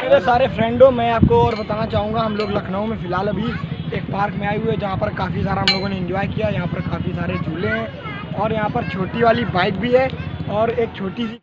मेरे सारे फ्रेंडों, मैं आपको और बताना चाहूँगा, हम लोग लखनऊ में फ़िलहाल अभी एक पार्क में आए हुए हैं, जहाँ पर काफ़ी सारा हम लोगों ने एंजॉय किया, यहाँ पर काफ़ी सारे झूले हैं और यहाँ पर छोटी वाली बाइक भी है और एक छोटी सी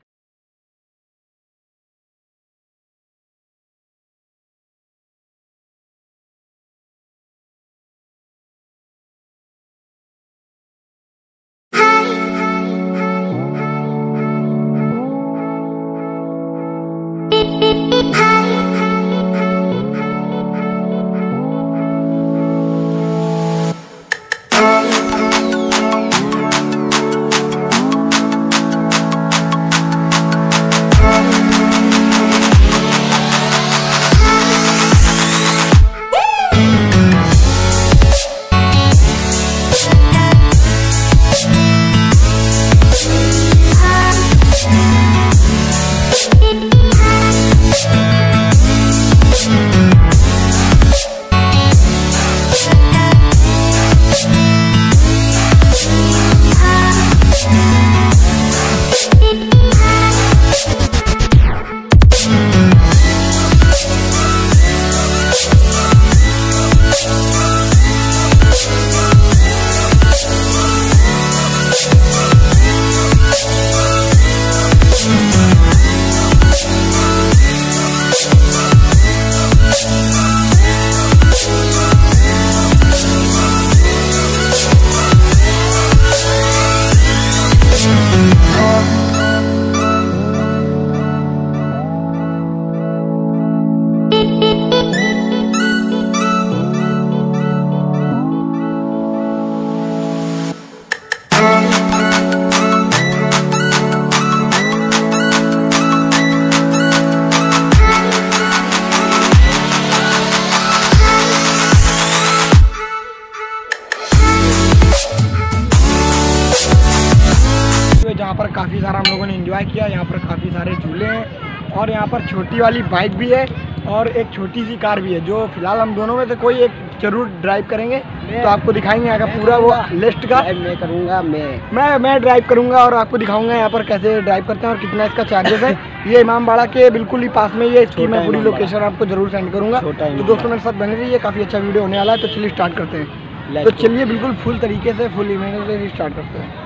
काफ़ी सारा हम लोगों ने एंजॉय किया। यहाँ पर काफ़ी सारे झूले हैं और यहाँ पर छोटी वाली बाइक भी है और एक छोटी सी कार भी है जो फ़िलहाल हम दोनों में से कोई एक ज़रूर ड्राइव करेंगे। तो आपको दिखाएँगे यहाँ का पूरा वो लिस्ट का। मैं करूँगा मैं। मैं मैं ड्राइव करूँगा और आपको दिखाऊँगा यहाँ पर कैसे ड्राइव करते हैं और कितना इसका चार्जेस है। ये इमामबाड़ा के बिल्कुल ही पास में ये इसकी मैं पूरी लोकेशन आपको ज़रूर सेंड करूँगा। तो दोस्तों मेरे साथ बने रहिए काफ़ी अच्छा वीडियो होने वाला है तो चलिए स्टार्ट करते हैं। तो चलिए बिल्कुल फुल तरीके से फुल इमेज से स्टार्ट करते हैं।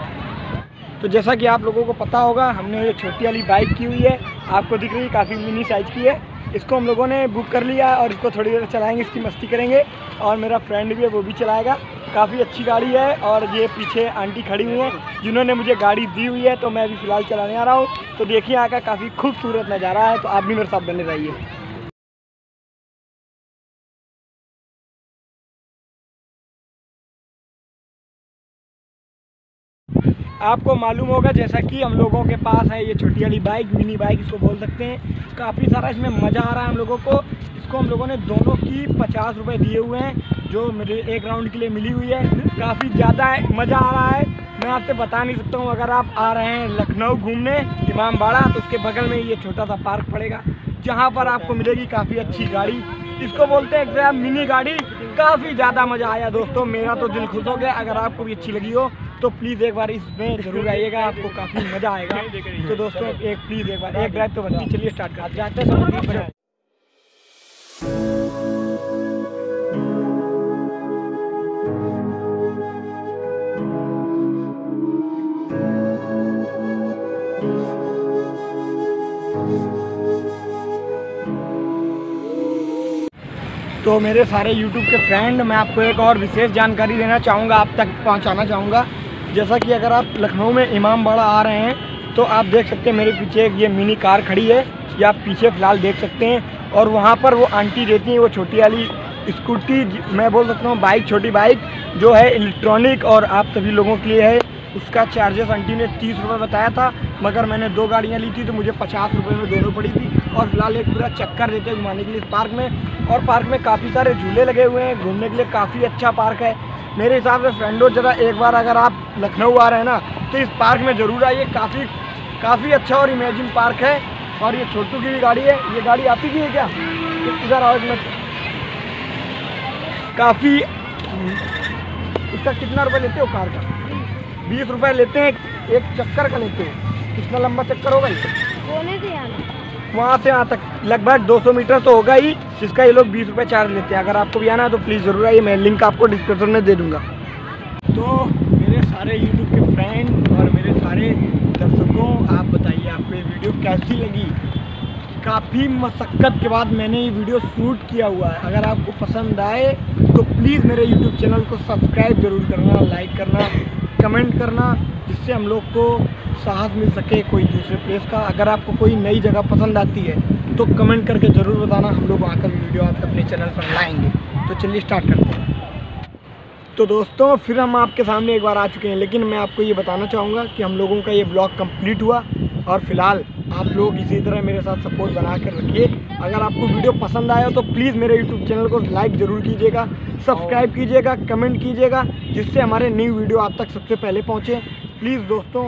तो जैसा कि आप लोगों को पता होगा, हमने ये छोटी वाली बाइक की हुई है। आपको दिख रही है, काफ़ी मिनी साइज़ की है। इसको हम लोगों ने बुक कर लिया और इसको थोड़ी देर चलाएँगे, इसकी मस्ती करेंगे। और मेरा फ्रेंड भी है, वो भी चलाएगा। काफ़ी अच्छी गाड़ी है और ये पीछे आंटी खड़ी हुई हैं, जिन्होंने मुझे गाड़ी दी हुई है तो मैं अभी फ़िलहाल चलाने आ रहा हूँ। तो देखिए, यहाँ का काफ़ी खूबसूरत नज़ारा है तो आप भी मेरे साथ बने रहिए। आपको मालूम होगा, जैसा कि हम लोगों के पास है ये छोटी वाली बाइक मिनी बाइक इसको बोल सकते हैं। काफ़ी सारा इसमें मज़ा आ रहा है हम लोगों को। इसको हम लोगों ने दोनों की पचास रुपये दिए हुए हैं, जो मेरे एक राउंड के लिए मिली हुई है। काफ़ी ज़्यादा मज़ा आ रहा है। मैं आपसे बता नहीं सकता हूँ, अगर आप आ रहे हैं लखनऊ घूमने, इमामबाड़ा तो उसके बगल में ये छोटा सा पार्क पड़ेगा, जहाँ पर आपको मिलेगी काफ़ी अच्छी गाड़ी। इसको बोलते हैं एग्जैम मिनी गाड़ी। काफ़ी ज़्यादा मज़ा आया दोस्तों, मेरा तो दिल खुश हो गया। अगर आपको भी अच्छी लगी हो तो प्लीज़ एक बार इसमें ज़रूर आइएगा आपको काफ़ी मज़ा आएगा। तो दोस्तों एक प्लीज़ एक बार एक ड्राइव तो बनती चलिए स्टार्ट कर जाते हैं। तो मेरे सारे YouTube के फ्रेंड मैं आपको एक और विशेष जानकारी देना चाहूँगा आप तक पहुँचाना चाहूँगा। जैसा कि अगर आप लखनऊ में इमाम बाड़ा आ रहे हैं तो आप देख सकते हैं मेरे पीछे ये मिनी कार खड़ी है, ये आप पीछे फ़िलहाल देख सकते हैं, और वहाँ पर वो आंटी देती हैं, वो छोटी वाली स्कूटी, मैं बोल सकता हूँ बाइक, छोटी बाइक, जो है इलेक्ट्रॉनिक और आप सभी लोगों के लिए है। उसका चार्जेस आंटी ने तीस रुपये बताया था, मगर मैंने दो गाड़ियाँ ली थी तो मुझे पचास रुपये में दोनों पड़ी थी और फ़िलहाल एक पूरा चक्कर देते घुमाने के लिए इस पार्क में और पार्क में काफ़ी सारे झूले लगे हुए हैं, घूमने के लिए काफ़ी अच्छा पार्क है। मेरे हिसाब से फ्रेंडों जरा एक बार अगर आप लखनऊ आ रहे हैं ना तो इस पार्क में ज़रूर आइए, काफ़ी काफ़ी अच्छा और इमेजिन पार्क है। और ये छोटू की भी गाड़ी है, ये गाड़ी आप ही की है क्या? इधर आओ मिनट। काफ़ी, इसका कितना रुपये लेते हो कार का? बीस रुपए लेते हैं एक चक्कर का लेते हैं। कितना लंबा चक्कर होगा ये? से वहाँ से यहाँ तक लगभग 200 मीटर तो होगा ही जिसका ये लोग बीस रुपये चार्ज लेते हैं। अगर आपको भी आना है तो प्लीज़ ज़रूर आइए मैं लिंक आपको डिस्क्रिप्शन में दे दूँगा। तो मेरे सारे यूट्यूब के फ्रेंड और मेरे सारे दर्शकों आप बताइए आपको ये वीडियो कैसी लगी? काफ़ी मशक्क़त के बाद मैंने ये वीडियो शूट किया हुआ है। अगर आपको पसंद आए तो प्लीज़ मेरे यूट्यूब चैनल को सब्सक्राइब ज़रूर करना लाइक करना। कमेंट करना जिससे हम लोग को साहस मिल सके कोई दूसरे प्लेस का। अगर आपको कोई नई जगह पसंद आती है तो कमेंट करके ज़रूर बताना। हम लोग का वीडियो आप अपने चैनल पर लाएँगे। तो चलिए स्टार्ट करते हैं। तो दोस्तों, फिर हम आपके सामने एक बार आ चुके हैं, लेकिन मैं आपको ये बताना चाहूँगा कि हम लोगों का ये ब्लॉग कंप्लीट हुआ। और फ़िलहाल आप लोग इसी तरह मेरे साथ सपोर्ट बना कर रखिए। अगर आपको वीडियो पसंद आया तो प्लीज़ मेरे यूट्यूब चैनल को लाइक ज़रूर कीजिएगा, सब्सक्राइब कीजिएगा, कमेंट कीजिएगा, जिससे हमारे न्यू वीडियो आप तक सबसे पहले पहुँचे। प्लीज़ दोस्तों